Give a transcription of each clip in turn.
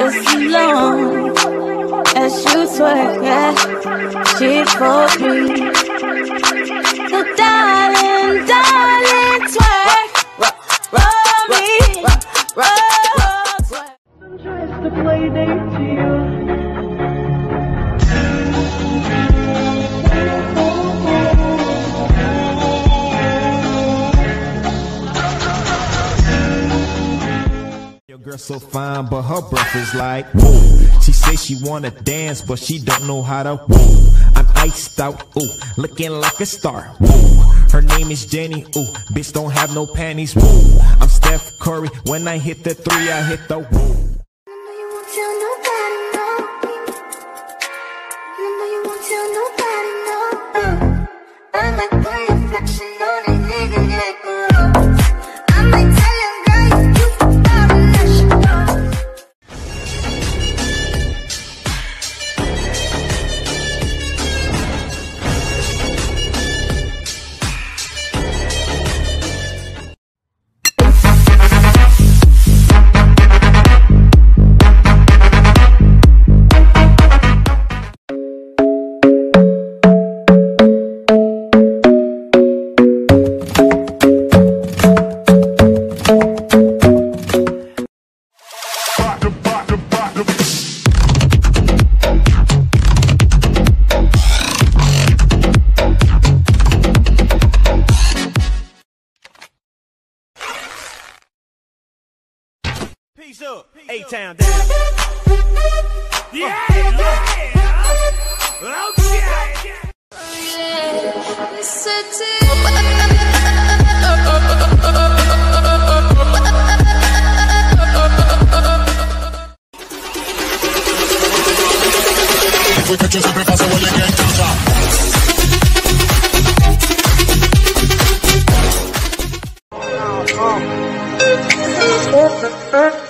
as long as you twerk, yeah. She for me. So darling, darling, twerk for me. Twerk. Just to play to you. Girl so fine, but her breath is like whoa. She say she wanna dance, but she don't know how to whoa. I'm iced out, ooh, looking like a star. Whoa. Her name is Jenny, ooh, bitch don't have no panties. Whoa. I'm Steph Curry. When I hit the three, I hit the whoa. you won't Peace up, A-Town down. Yeah, yeah. Okay. Porque yo siempre paso huele que en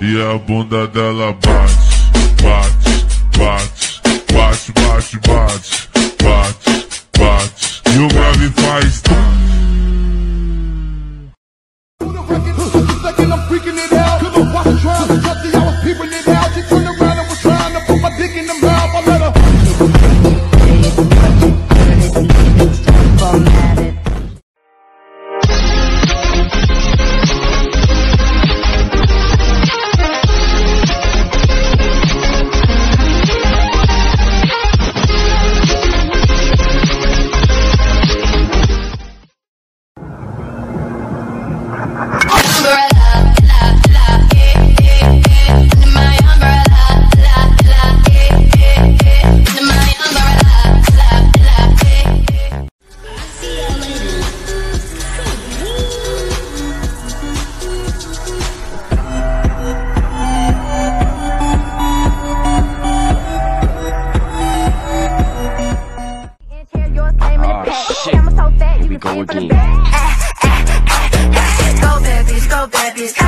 e a bunda dela bate, bate, bate, bate, bate, bate, Go babies, go babies.